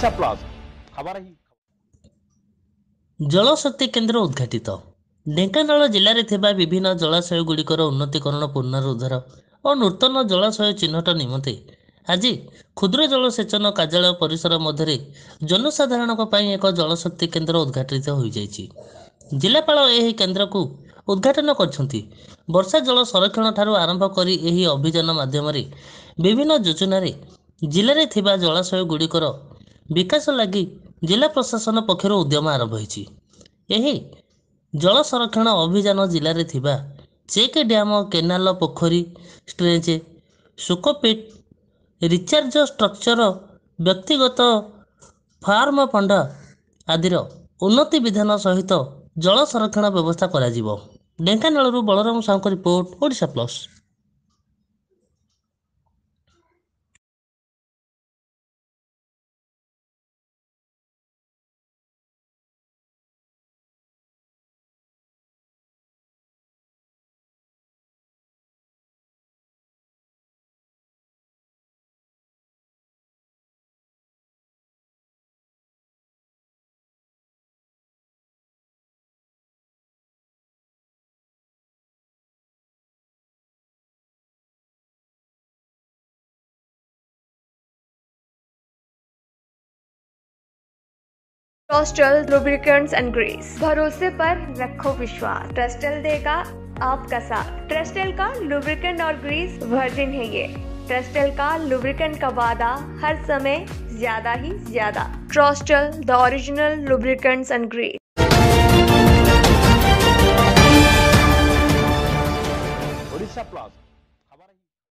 Odisha plus ଖବର ଜଳଶକ୍ତି କେନ୍ଦ୍ର ଉଦ୍ଘାଟିତ। ଢେଙ୍କାନାଳ ଜିଲ୍ଲାରେ ଥିବା ବିଭିନ୍ନ ଜଳାଶୟଗୁଡ଼ିକର ଉନ୍ନତୀକରଣ ପୁନରୁଦ୍ଧାର ଓ ନୂତନ ଜଳାଶୟ ଚିହ୍ନଟ ନିମନ୍ତେ ଆଜି କ୍ଷୁଦ୍ର ଜଳସେଚନ କାର୍ଯ୍ୟାଳୟ ପରିସର ମଧ୍ୟରେ ଜନସାଧାରଣଙ୍କ ପାଇଁ ଏକ ଜଳଶକ୍ତି କେନ୍ଦ୍ର ଉଦ୍ଘାଟିତ ହୋଇଯାଇଛି। ଜିଲ୍ଲାପାଳ ଏହି କେନ୍ଦ୍ରକୁ ଉଦ୍ଘାଟନ କରିଛନ୍ତି। ବର୍ଷା ଜଳ ସଂରକ୍ଷଣ ଠାରୁ ଆରମ୍ଭ କରି ଏହି ଅଭିଯାନ ମାଧ୍ୟମରେ ବିଭିନ୍ନ ଯୋଜନାରେ ଜିଲ୍ଲାରେ ଥିବା ଜଳାଶୟଗୁଡ଼ିକର ବିକାଶ ଲାଗି ଜିଲ୍ଲା ପ୍ରଶାସନ ପକ୍ଷରୁ ଉଦ୍ୟମ ଆରମ୍ଭ ହୋଇଛି। ଏହି ଜଳ ସଂରକ୍ଷଣ ଅଭିଯାନ ଜିଲ୍ଲାରେ ଥିବା ଚେକ୍ ଡ୍ୟାମ କେନାଲ ପୋଖରୀ stretch soak pit recharge structure ବ୍ୟକ୍ତିଗତ ଫାର୍ମ ପଣ୍ଡା ଆଦିର ଉନ୍ନତି ବିଧାନ ସହିତ ଜଳ ସଂରକ୍ଷଣ ବ୍ୟବସ୍ଥା କରାଯିବ। ଢେଙ୍କାନାଳରୁ ବଳରାମ ସାହୁଙ୍କ report Odisha plus. Trustol lubricants and grease भरोसे पर रखो विश्वास। ट्रस्टल देगा आपका साथ। ट्रस्टल का लुब्रिकेंट और ग्रीस वर्जिन है ये। ट्रस्टल का लुब्रिकेंट का वादा हर समय ज़्यादा ही ज़्यादा। Trustol the original lubricants and grease Odisha